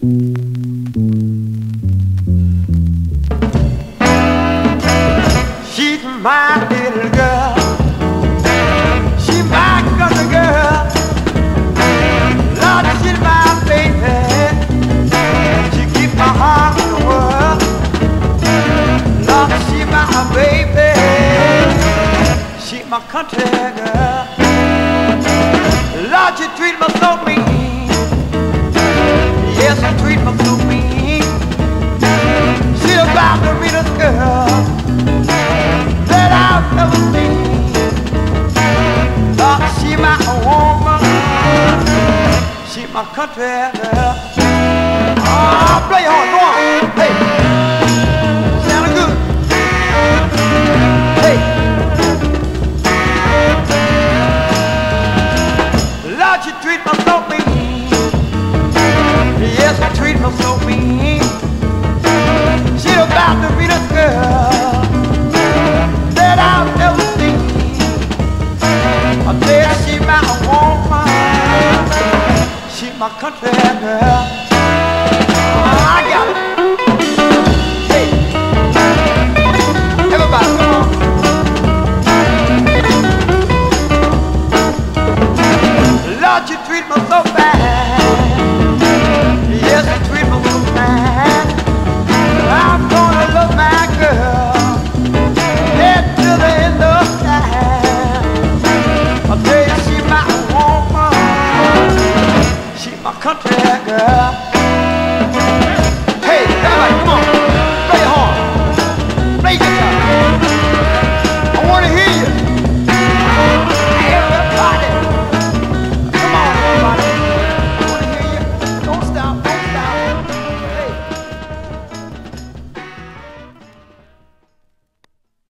She's my little girl. She's my country girl. Lord, she's my baby. She keeps my heart in the world. Lord, she's my baby. She's my country girl. Lord, you treat me so mean. My country. Oh, play hard, go on. Hey, sound good. Hey. Lord, you treat me my country girl. I got it. Hey, everybody, come on. Lord, you treat me so bad. Country girl.